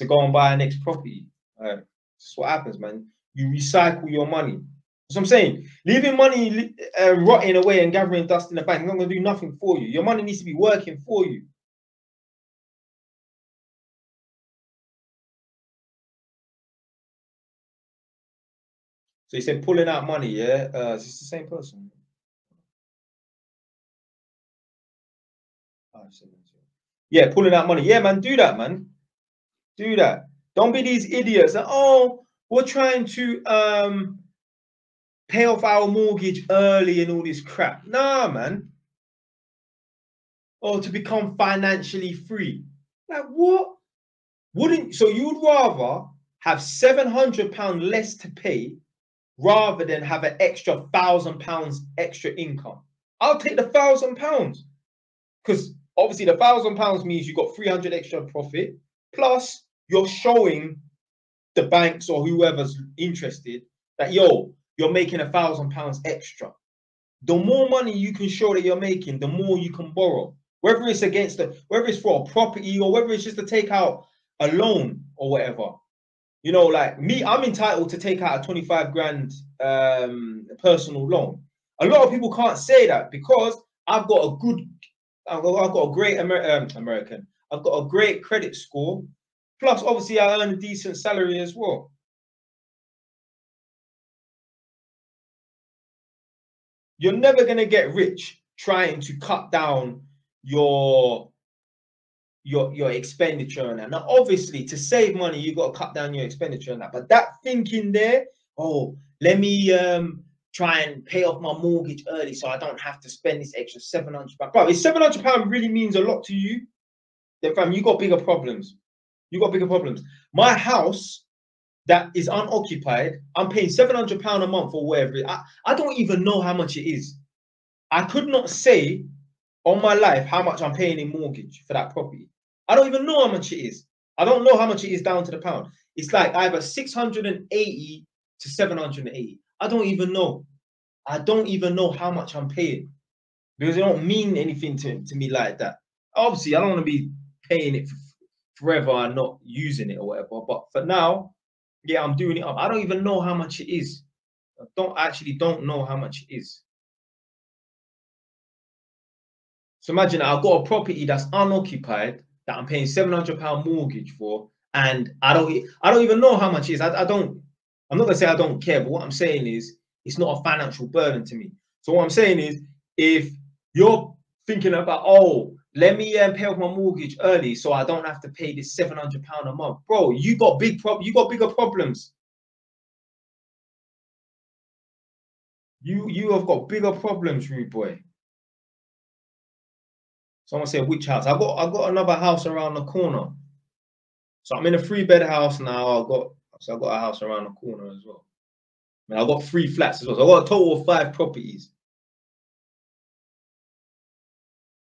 to go and buy a next property. Uh, that's what happens, man. You recycle your money. What I'm saying. Leaving money uh, rotting away and gathering dust in the bank not going to do nothing for you. Your money needs to be working for you. So he said pulling out money, yeah? Uh, is this the same person? Oh, yeah, pulling out money. Yeah, man, do that, man. Do that. Don't be these idiots that, oh, we're trying to um pay off our mortgage early and all this crap. Nah, man. Or to become financially free. Like what? Wouldn't so you'd rather have 700 pound less to pay rather than have an extra thousand pounds extra income. I'll take the thousand pounds because obviously the thousand pounds means you got 300 extra profit plus you're showing the banks or whoever's interested that yo you're making a thousand pounds extra. The more money you can show that you're making the more you can borrow. Whether it's against the whether it's for a property or whether it's just to take out a loan or whatever. You know, like me, I'm entitled to take out a 25 grand um, personal loan. A lot of people can't say that because I've got a good, I've got, a great Amer um, American, I've got a great credit score. Plus, obviously, I earn a decent salary as well. You're never going to get rich trying to cut down your your your expenditure on that. Now, obviously, to save money, you've got to cut down your expenditure on that. But that thinking there, oh, let me um try and pay off my mortgage early so I don't have to spend this extra 700 pounds. Bro, if 700 pounds really means a lot to you, then fam, you got bigger problems. You got bigger problems. My house that is unoccupied, I'm paying 700 pounds a month or whatever. I, I don't even know how much it is. I could not say on my life how much I'm paying in mortgage for that property. I don't even know how much it is. I don't know how much it is down to the pound. It's like either 680 to 780. I don't even know. I don't even know how much I'm paying because it don't mean anything to, to me like that. Obviously, I don't want to be paying it for forever and not using it or whatever. But for now, yeah, I'm doing it up. I don't even know how much it is. I don't actually don't know how much it is. So imagine I've got a property that's unoccupied that I'm paying seven hundred pound mortgage for, and I don't I don't even know how much it is. I, I don't. I'm not gonna say I don't care, but what I'm saying is it's not a financial burden to me. So what I'm saying is if you're thinking about oh let me um, pay off my mortgage early so I don't have to pay this 700 pound a month. Bro, you got big prob you got bigger problems. You you have got bigger problems, rude boy. Someone said which house? I got I got another house around the corner. So I'm in a three bed house now. I got so I got a house around the corner as well. I mean, I got three flats as well. So I got a total of five properties.